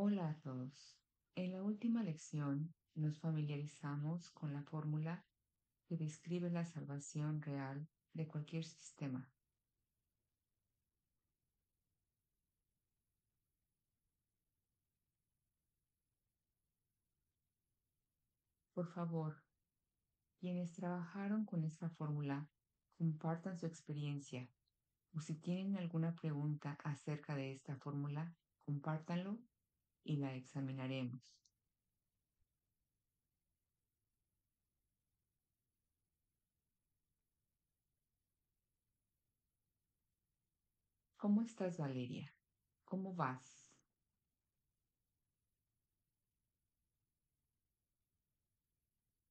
Hola a todos. En la última lección nos familiarizamos con la fórmula que describe la salvación real de cualquier sistema. Por favor, quienes trabajaron con esta fórmula, compartan su experiencia o si tienen alguna pregunta acerca de esta fórmula, compártanlo y la examinaremos. ¿Cómo estás, Valeria? ¿Cómo vas?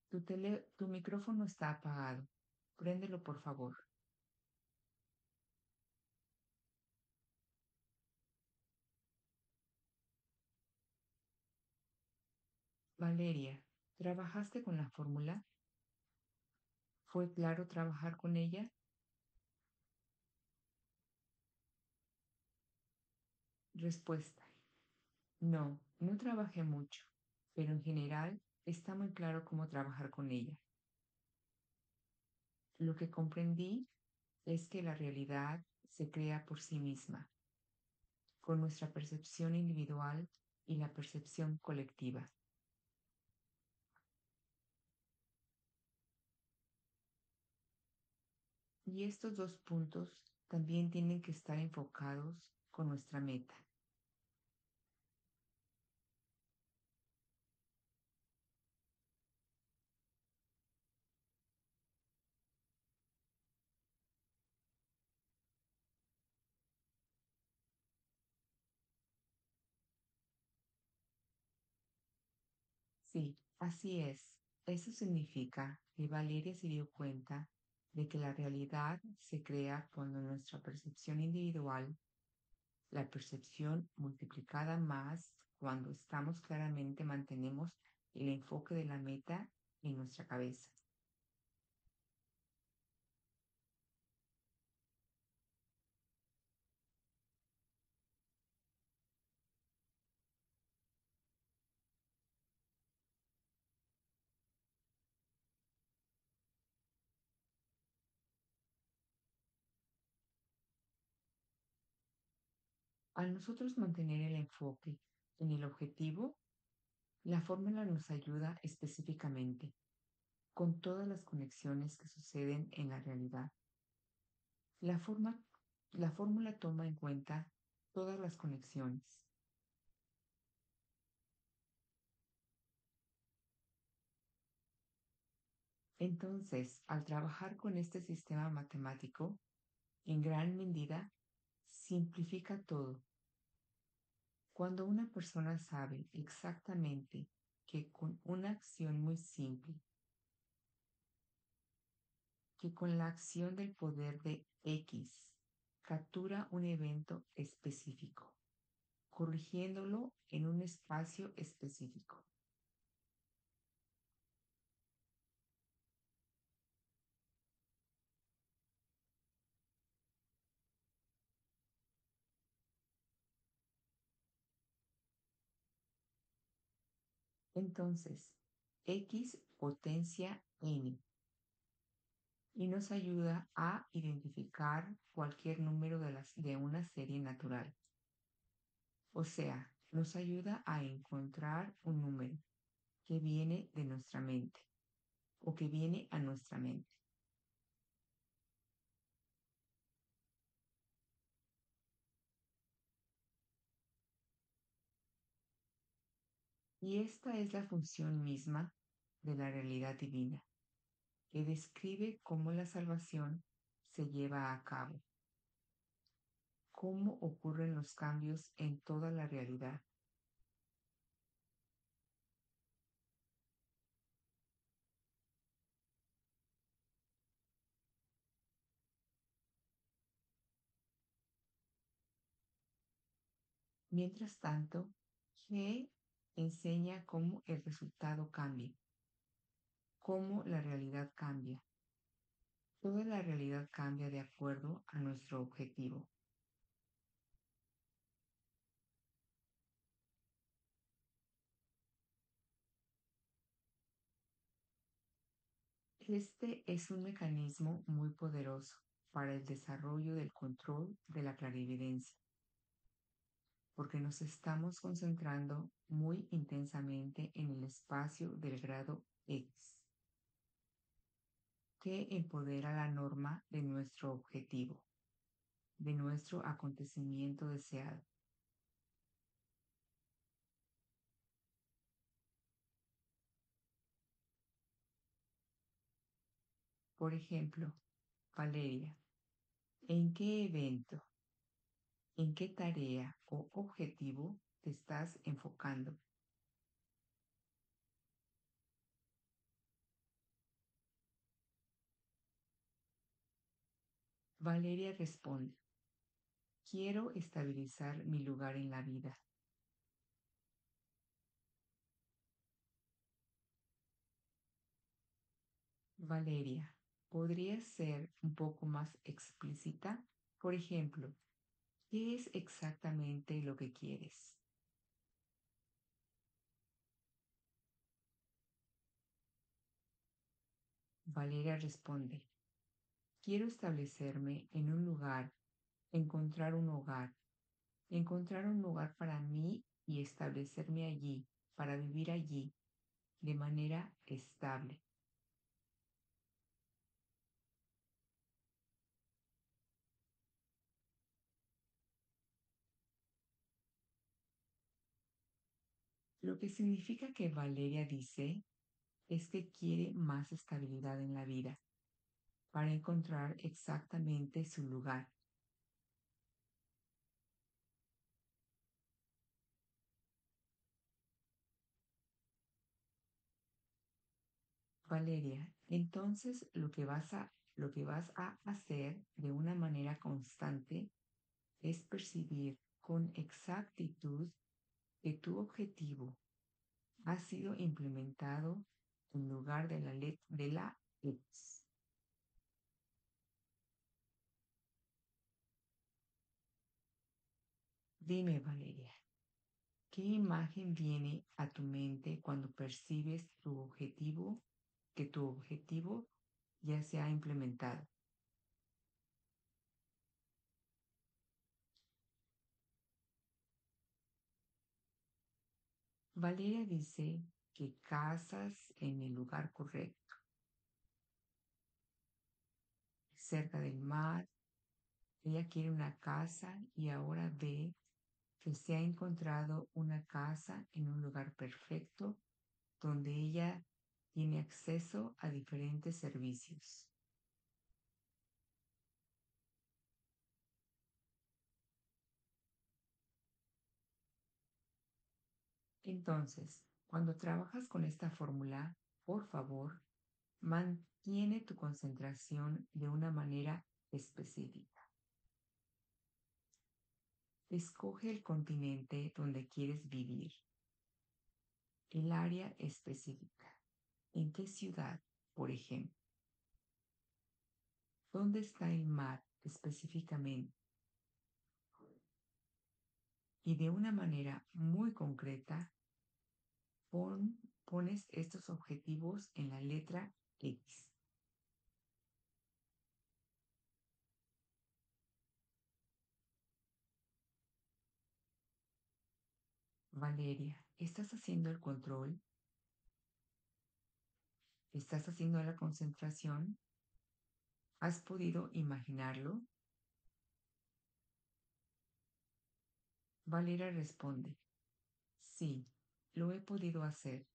Tu, tele, tu micrófono está apagado. Préndelo, por favor. Valeria, ¿trabajaste con la fórmula? ¿Fue claro trabajar con ella? Respuesta. No, no trabajé mucho, pero en general está muy claro cómo trabajar con ella. Lo que comprendí es que la realidad se crea por sí misma, con nuestra percepción individual y la percepción colectiva. Y estos dos puntos también tienen que estar enfocados con nuestra meta. Sí, así es. Eso significa que Valeria se dio cuenta de que la realidad se crea cuando nuestra percepción individual, la percepción multiplicada más cuando estamos claramente mantenemos el enfoque de la meta en nuestra cabeza. Al nosotros mantener el enfoque en el objetivo, la fórmula nos ayuda específicamente con todas las conexiones que suceden en la realidad. La, la fórmula toma en cuenta todas las conexiones. Entonces, al trabajar con este sistema matemático, en gran medida, simplifica todo cuando una persona sabe exactamente que con una acción muy simple, que con la acción del poder de X captura un evento específico, corrigiéndolo en un espacio específico. Entonces, X potencia N y nos ayuda a identificar cualquier número de, las, de una serie natural. O sea, nos ayuda a encontrar un número que viene de nuestra mente o que viene a nuestra mente. Y esta es la función misma de la realidad divina, que describe cómo la salvación se lleva a cabo, cómo ocurren los cambios en toda la realidad. Mientras tanto, G enseña cómo el resultado cambia, cómo la realidad cambia. Toda la realidad cambia de acuerdo a nuestro objetivo. Este es un mecanismo muy poderoso para el desarrollo del control de la clarividencia porque nos estamos concentrando muy intensamente en el espacio del grado X, que empodera la norma de nuestro objetivo, de nuestro acontecimiento deseado. Por ejemplo, Valeria, ¿en qué evento, en qué tarea o objetivo te estás enfocando? Valeria responde, quiero estabilizar mi lugar en la vida. Valeria, ¿podrías ser un poco más explícita? Por ejemplo, ¿qué es exactamente lo que quieres? Valeria responde, quiero establecerme en un lugar, encontrar un hogar, encontrar un lugar para mí y establecerme allí, para vivir allí, de manera estable. Lo que significa que Valeria dice es que quiere más estabilidad en la vida para encontrar exactamente su lugar. Valeria, entonces lo que vas a lo que vas a hacer de una manera constante es percibir con exactitud que tu objetivo ha sido implementado en lugar de la, de la X. Dime, Valeria, ¿qué imagen viene a tu mente cuando percibes tu objetivo, que tu objetivo ya se ha implementado? Valeria dice que casas en el lugar correcto, cerca del mar. Ella quiere una casa y ahora ve que se ha encontrado una casa en un lugar perfecto donde ella tiene acceso a diferentes servicios. Entonces, cuando trabajas con esta fórmula, por favor, mantiene tu concentración de una manera específica. Escoge el continente donde quieres vivir, el área específica, en qué ciudad, por ejemplo. ¿Dónde está el mar específicamente? Y de una manera muy concreta, pones estos objetivos en la letra X. Valeria, ¿estás haciendo el control? ¿Estás haciendo la concentración? ¿Has podido imaginarlo? Valeria responde, sí, lo he podido hacer.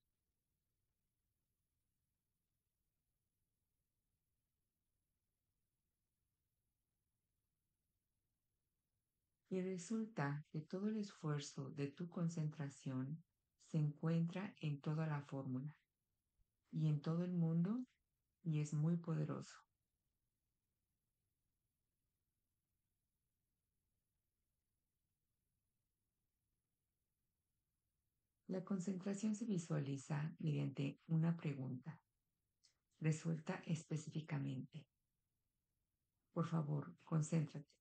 Y resulta que todo el esfuerzo de tu concentración se encuentra en toda la fórmula y en todo el mundo y es muy poderoso. La concentración se visualiza mediante una pregunta. Resuelta específicamente. Por favor, concéntrate.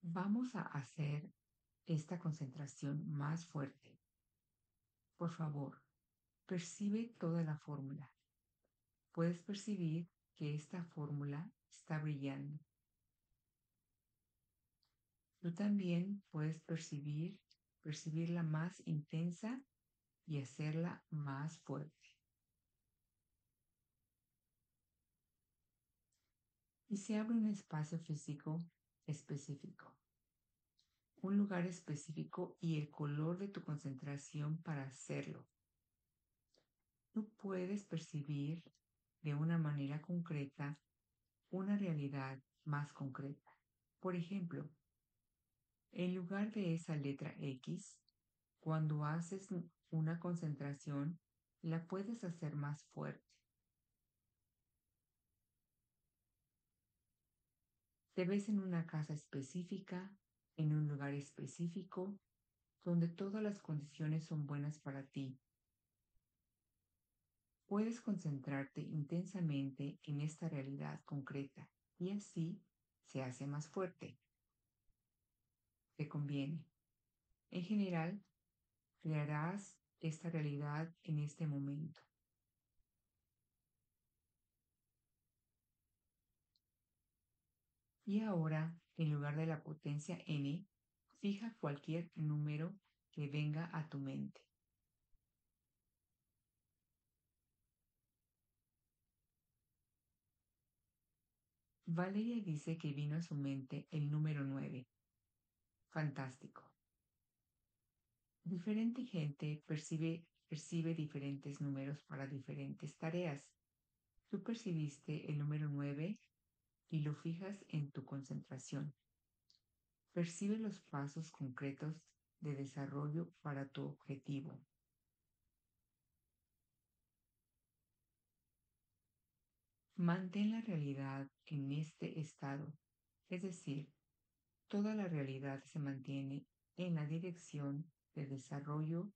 Vamos a hacer esta concentración más fuerte. Por favor, Percibe toda la fórmula. Puedes percibir que esta fórmula está brillando. Tú también puedes percibir, percibirla más intensa y hacerla más fuerte. Y se abre un espacio físico específico, un lugar específico y el color de tu concentración para hacerlo. Tú puedes percibir de una manera concreta una realidad más concreta. Por ejemplo, en lugar de esa letra X, cuando haces una concentración, la puedes hacer más fuerte. Te ves en una casa específica, en un lugar específico, donde todas las condiciones son buenas para ti. Puedes concentrarte intensamente en esta realidad concreta y así se hace más fuerte. Te conviene. En general, crearás esta realidad en este momento. Y ahora, en lugar de la potencia n, fija cualquier número que venga a tu mente. Valeria dice que vino a su mente el número 9. Fantástico. Diferente gente percibe, percibe diferentes números para diferentes tareas. Tú percibiste el número 9 y lo fijas en tu concentración. Percibe los pasos concretos de desarrollo para tu objetivo. Mantén la realidad en este estado, es decir, toda la realidad se mantiene en la dirección de desarrollo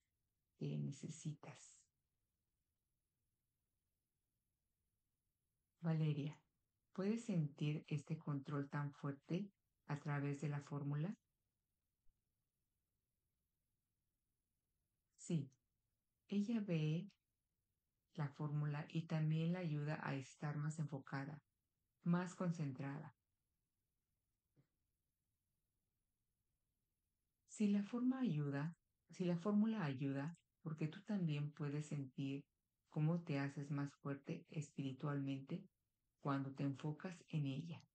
que necesitas. Valeria, ¿Puedes sentir este control tan fuerte a través de la fórmula? Sí, ella ve la fórmula y también la ayuda a estar más enfocada, más concentrada. Si la forma ayuda, si la fórmula ayuda, porque tú también puedes sentir cómo te haces más fuerte espiritualmente cuando te enfocas en ella.